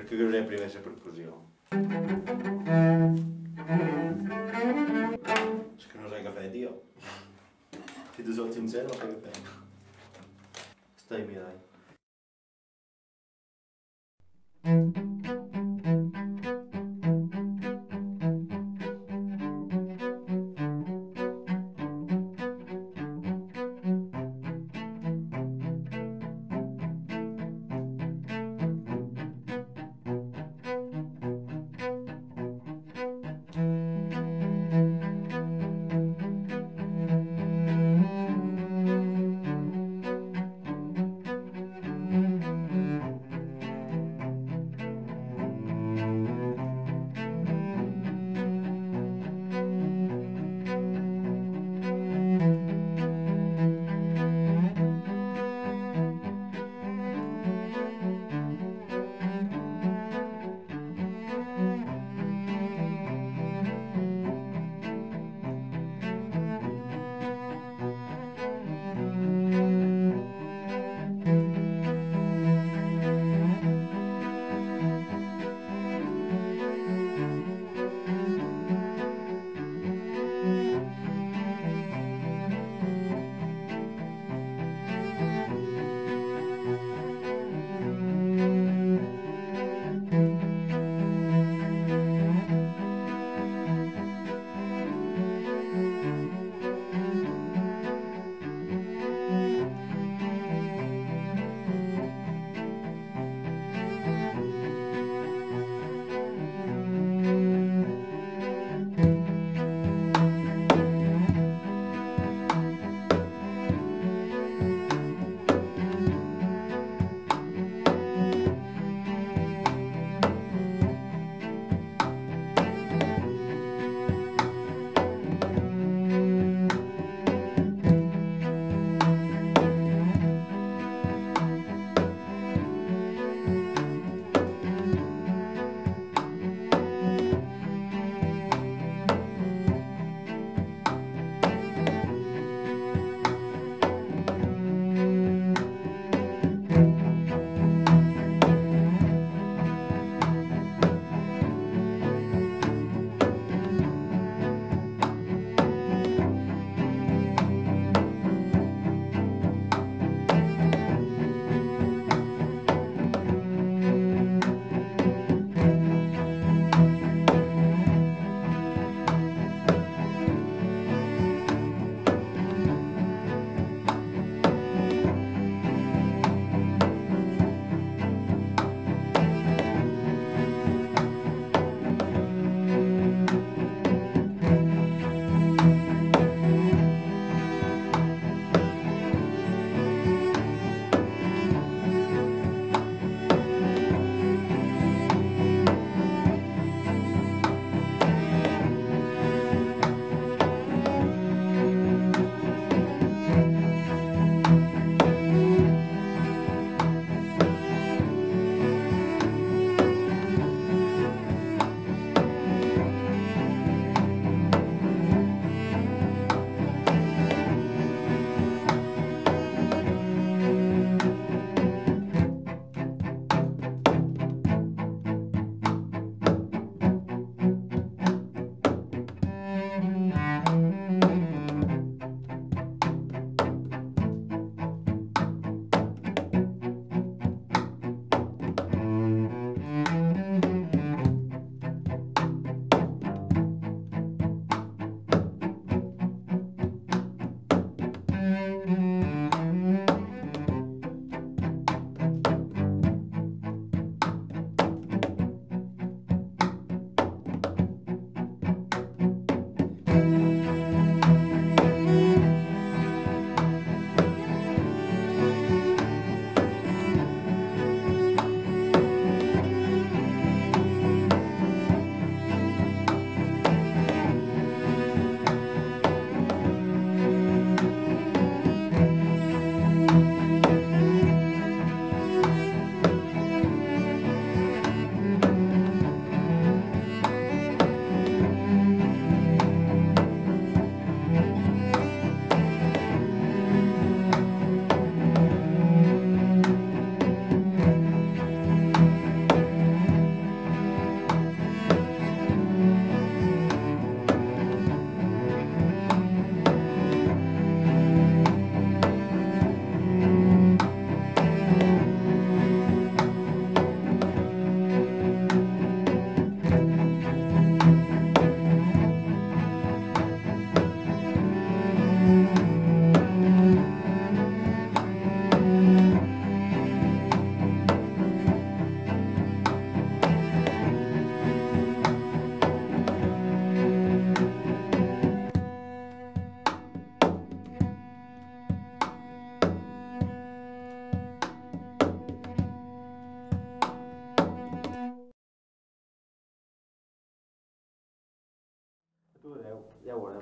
Perché io le prime percussioni. Se che non sai caffè, Dio. Se tu sono sincero, fai caffè. Stai mi dai. 在我的